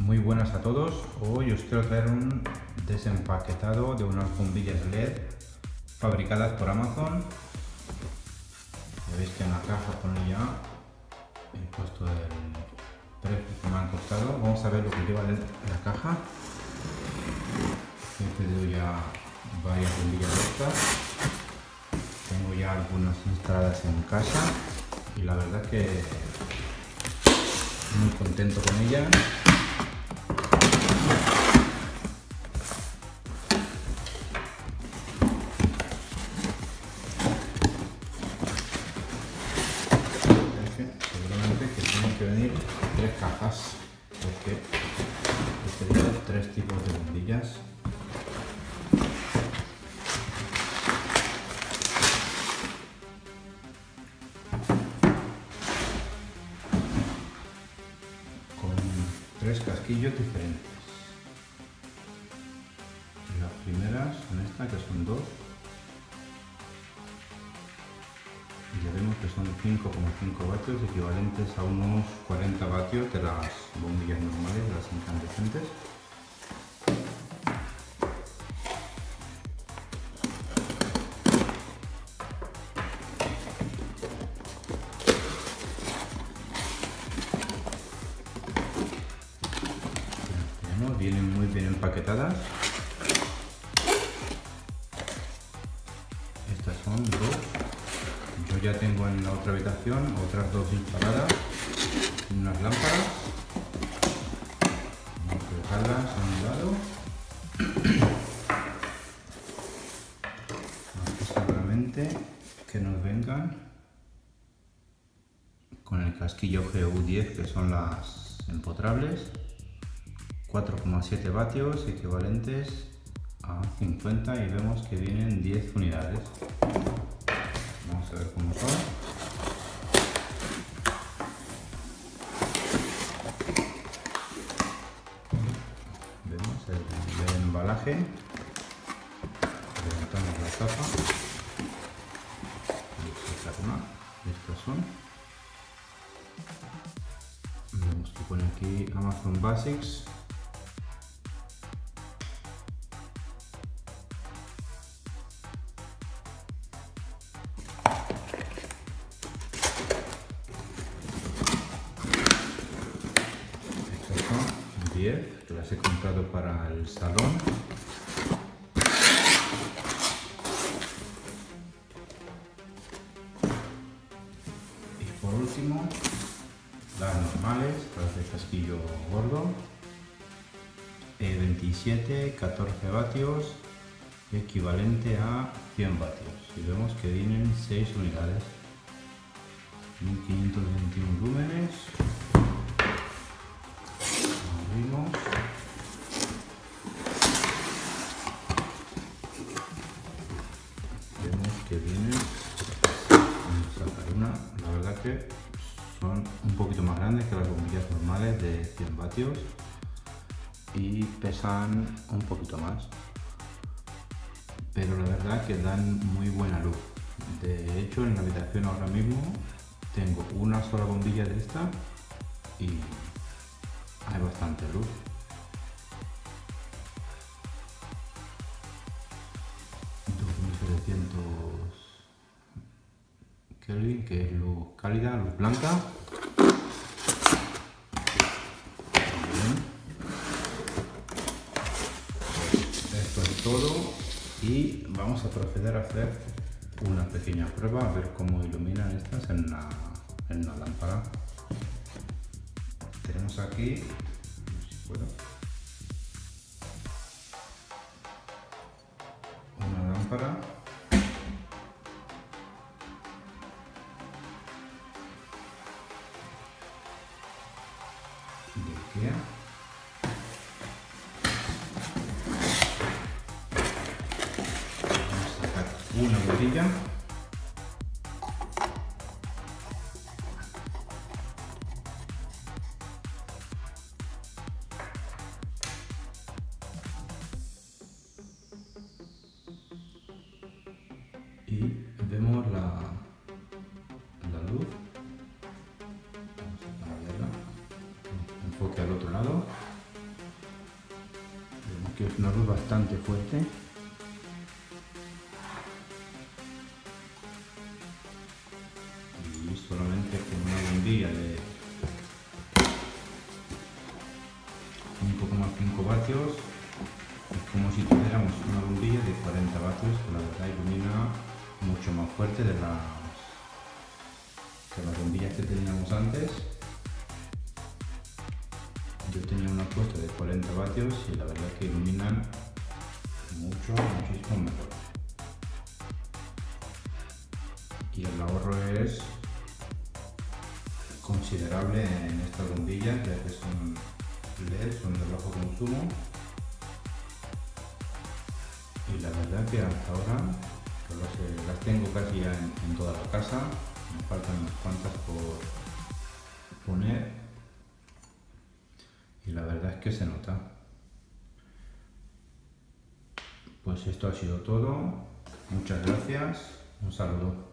Muy buenas a todos. Hoy os quiero traer un desempaquetado de unas bombillas LED fabricadas por Amazon. Ya veis que en la caja pone ya el puesto del precio que me han costado. Vamos a ver lo que lleva la caja. He pedido ya varias bombillas estas. Tengo ya algunas instaladas en casa y la verdad que muy contento con ellas. Cajas porque he pedido tres tipos de bombillas. Con tres casquillos diferentes. Las primeras son estas que son dos que son 5,5 vatios equivalentes a unos 40 vatios de las bombillas normales, de las incandescentes. Vienen muy bien empaquetadas. Tengo en la otra habitación otras dos instaladas, unas lámparas. Vamos a dejarlas a un lado. Seguramente que nos vengan con el casquillo GU10 que son las empotrables. 4,7 vatios equivalentes a 50 y vemos que vienen 10 unidades. Vamos a ver cómo son. Vemos el, el embalaje. Levantamos la tapa. Estas son. Vemos que pone aquí Amazon Basics. 10 que las he comprado para el salón. Y por último, las normales, las de casquillo gordo. eh, 27, 14 vatios, equivalente a 100 vatios. Y vemos que vienen 6 unidades. 1521 lúmenes. Vemos que viene. Vamos a sacar una. La verdad que son un poquito más grandes que las bombillas normales de 100 vatios y pesan un poquito más. Pero la verdad que dan muy buena luz. De hecho, en la habitación ahora mismo tengo una sola bombilla de esta y bastante luz. Kelvin, que es luz cálida, luz blanca. Esto es todo y vamos a proceder a hacer una pequeña prueba a ver cómo iluminan estas en la, en la lámpara. Tenemos aquí, si puedo, una lámpara. de IKEA. Vamos a sacar una botella. Y vemos la, la luz. Vamos a cambiarla. Enfoque al otro lado. una luz bastante fuerte. Y solamente con una bombilla de un poco más 5 vatios es como si tuviéramos una bombilla de 40 vatios que la verdad ilumina mucho más fuerte de las que las bombillas que teníamos antes yo tenía una puesta de 40 vatios y la verdad que iluminan mucho, muchísimo mejor. Y el ahorro es considerable en estas bombillas ya que son LED, son de bajo consumo. Y la verdad que hasta ahora las, tengo casi ya en, en toda la casa, me faltan unas cuantas por poner y la verdad es que se nota. Pues esto ha sido todo. Muchas gracias. Un saludo.